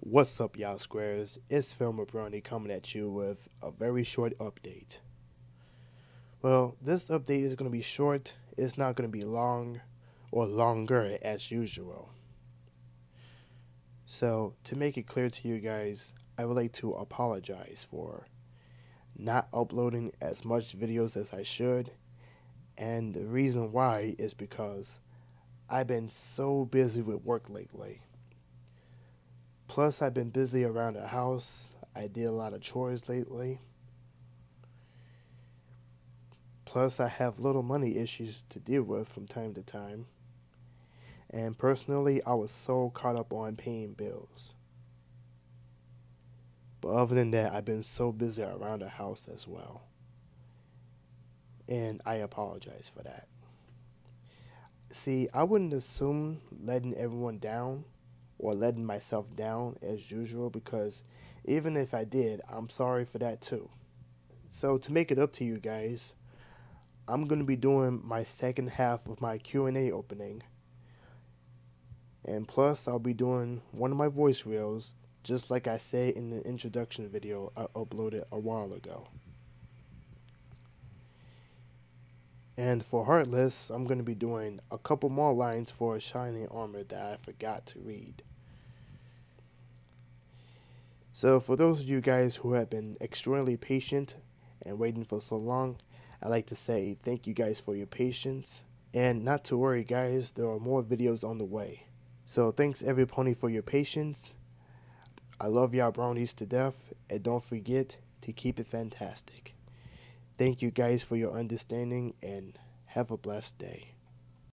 What's up, y'all squares? It's FilmerBrony coming at you with a very short update. Well, this update is going to be short, it's not going to be long or longer as usual. So, to make it clear to you guys, I would like to apologize for not uploading as much videos as I should. And the reason why is because I've been so busy with work lately. Plus, I've been busy around the house. I did a lot of chores lately. Plus, I have little money issues to deal with from time to time. And personally, I was so caught up on paying bills. But other than that, I've been so busy around the house as well. And I apologize for that. See, I wouldn't assume letting everyone down or letting myself down as usual because even if I did, I'm sorry for that too. So to make it up to you guys, I'm going to be doing my second half of my Q&A opening. And plus, I'll be doing one of my voice reels, just like I said in the introduction video I uploaded a while ago. And for Heartless, I'm going to be doing a couple more lines for Shining Armor that I forgot to read. So for those of you guys who have been extremely patient and waiting for so long, I'd like to say thank you guys for your patience. And not to worry guys, there are more videos on the way. So thanks every pony for your patience. I love y'all bronies to death and don't forget to keep it fantastic. Thank you guys for your understanding and have a blessed day.